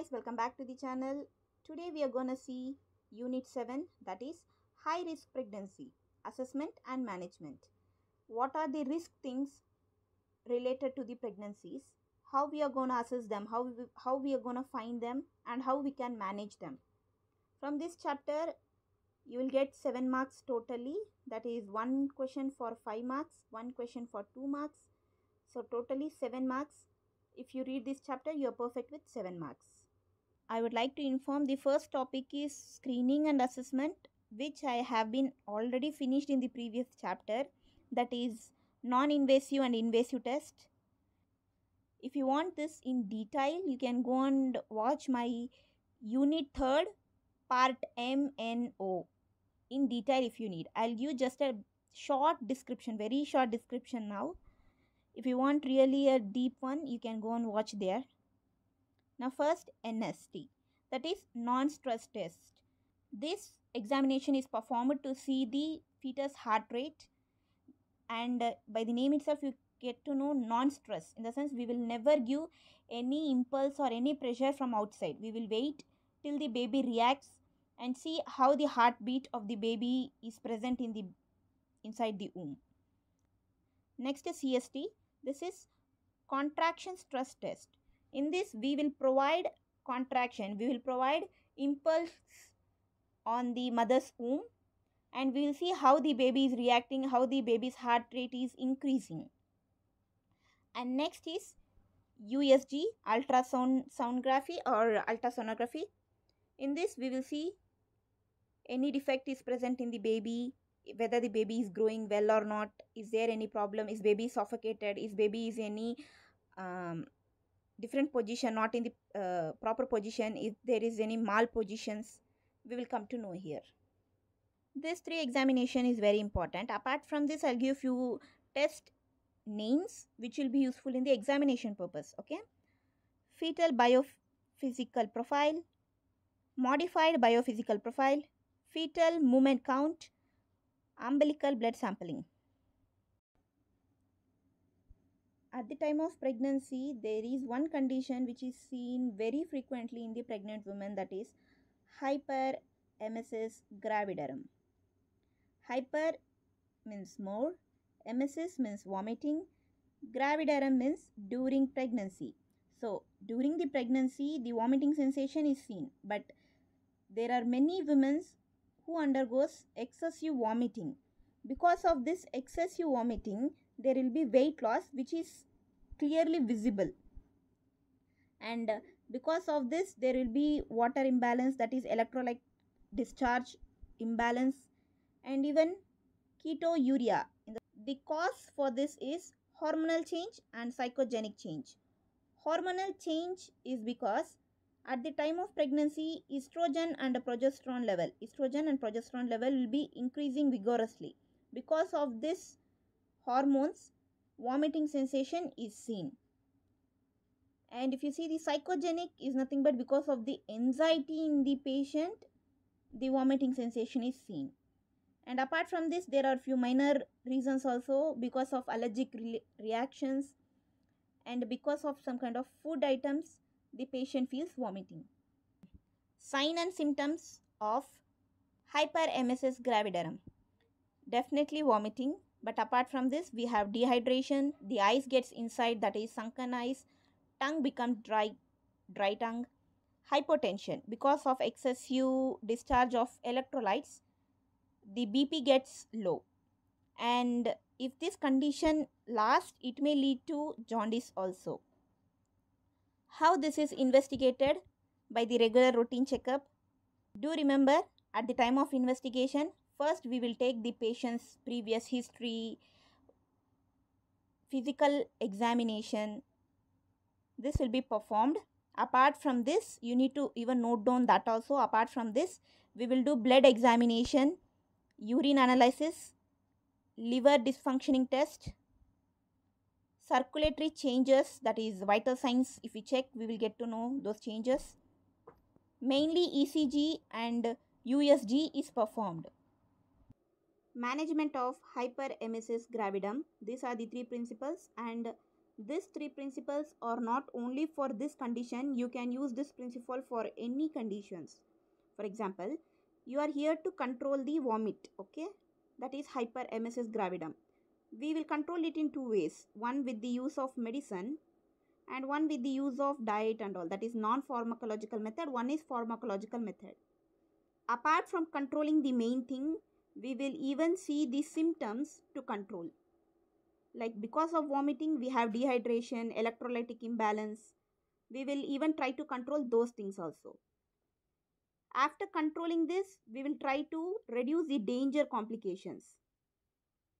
guys, welcome back to the channel. Today we are gonna see Unit 7 that is High Risk Pregnancy Assessment and Management. What are the risk things related to the pregnancies? How we are gonna assess them, how we, how we are gonna find them and how we can manage them. From this chapter you will get 7 marks totally that is one question for 5 marks, one question for 2 marks. So totally 7 marks if you read this chapter you are perfect with 7 marks i would like to inform the first topic is screening and assessment which i have been already finished in the previous chapter. That is non invasive and invasive test. If you want this in detail you can go and watch my unit 3rd part mno in detail if you need. I'll give just a short description very short description now. If you want really a deep one you can go and watch there now first nst that is non-stress test. This examination is performed to see the fetus heart rate. And uh, by the name itself you get to know non-stress. In the sense we will never give any impulse or any pressure from outside. We will wait till the baby reacts and see how the heartbeat of the baby is present in the inside the womb. Next is cst this is contraction stress test. In this, we will provide contraction, we will provide impulse on the mother's womb and we will see how the baby is reacting, how the baby's heart rate is increasing. And next is USG, ultrasound sonography or ultrasonography. In this, we will see any defect is present in the baby, whether the baby is growing well or not is there any problem is baby suffocated is baby is any um, different position not in the uh, proper position. If there is any malpositions we will come to know here. This three examination is very important. Apart from this i'll give few test names which will be useful in the examination purpose okay? Fetal biophysical profile modified biophysical profile fetal movement count umbilical blood sampling. At the time of pregnancy, there is one condition which is seen very frequently in the pregnant women that is hyperemesis gravidarum. Hyper means more, emesis means vomiting, gravidarum means during pregnancy. So, during the pregnancy, the vomiting sensation is seen, but there are many women who undergoes excessive vomiting. Because of this excessive vomiting, there will be weight loss which is clearly visible. And uh, because of this, there will be water imbalance that is electrolyte discharge imbalance and even ketonuria. The cause for this is hormonal change and psychogenic change. Hormonal change is because at the time of pregnancy estrogen and progesterone level estrogen and progesterone level will be increasing vigorously because of this hormones vomiting sensation is seen and if you see the psychogenic is nothing but because of the anxiety in the patient the vomiting sensation is seen and apart from this there are few minor reasons also because of allergic re reactions and because of some kind of food items the patient feels vomiting. Sign and symptoms of hyperemesis gravidarum. Definitely vomiting, but apart from this, we have dehydration, the eyes gets inside, that is sunken eyes, tongue becomes dry, dry tongue, hypotension. Because of excessive discharge of electrolytes, the BP gets low. And if this condition lasts, it may lead to jaundice also. How this is investigated? By the regular routine checkup. Do remember at the time of investigation, first we will take the patient's previous history, physical examination. This will be performed. Apart from this, you need to even note down that also. Apart from this, we will do blood examination, urine analysis, liver dysfunctioning test, circulatory changes that is vital signs if we check we will get to know those changes mainly ecg and usg is performed management of hyperemesis gravidum. These are the three principles and these three principles are not only for this condition. You can use this principle for any conditions. For example you are here to control the vomit okay? That is hyperemesis gravidum. We will control it in two ways. One with the use of medicine and one with the use of diet and all. That is non pharmacological method. One is pharmacological method. Apart from controlling the main thing we will even see these symptoms to control. Like because of vomiting we have dehydration electrolytic imbalance. We will even try to control those things also. After controlling this we will try to reduce the danger complications.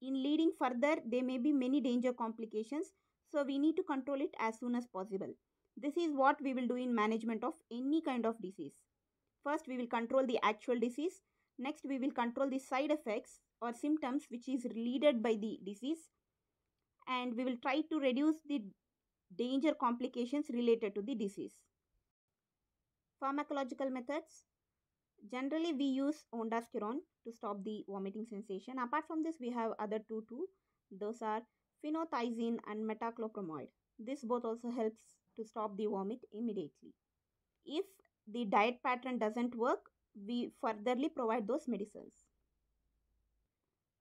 In leading further there may be many danger complications so we need to control it as soon as possible. This is what we will do in management of any kind of disease. First we will control the actual disease next we will control the side effects or symptoms which is related by the disease and we will try to reduce the danger complications related to the disease. Pharmacological methods. Generally, we use ondansetron to stop the vomiting sensation. Apart from this, we have other two too. Those are phenothiazine and metoclopramide. This both also helps to stop the vomit immediately. If the diet pattern doesn't work, we furtherly provide those medicines.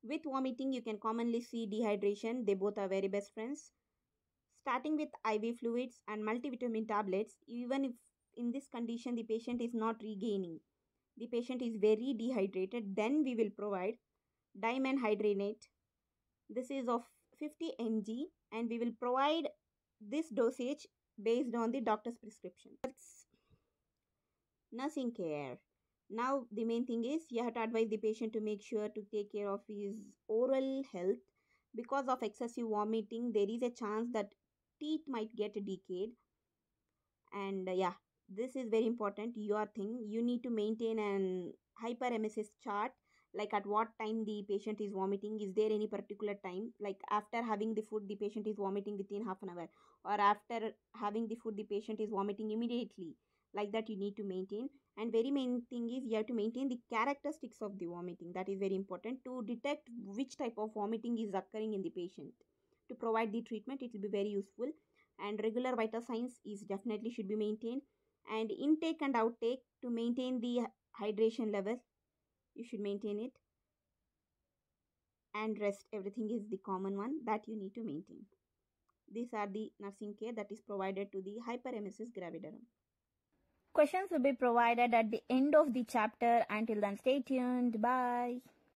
With vomiting, you can commonly see dehydration. They both are very best friends. Starting with IV fluids and multivitamin tablets, even if in this condition the patient is not regaining, the patient is very dehydrated, then we will provide dimenhydrinate. This is of 50 mg and we will provide this dosage based on the doctor's prescription. Nursing care now the main thing is you have to advise the patient to make sure to take care of his oral health. Because of excessive vomiting there is a chance that teeth might get decayed. And uh, yeah this is very important your thing. You need to maintain an hyperemesis chart like at what time the patient is vomiting. Is there any particular time? Like after having the food the patient is vomiting within half an hour. Or after having the food the patient is vomiting immediately. Like that you need to maintain and very main thing is you have to maintain the characteristics of the vomiting. That is very important. To detect which type of vomiting is occurring in the patient. To provide the treatment it will be very useful. And regular vital signs is definitely should be maintained. And intake and outtake to maintain the hydration level you should maintain it. And rest everything is the common one that you need to maintain. These are the nursing care that is provided to the hyperemesis gravidarum Questions will be provided at the end of the chapter. Until then, stay tuned. Bye.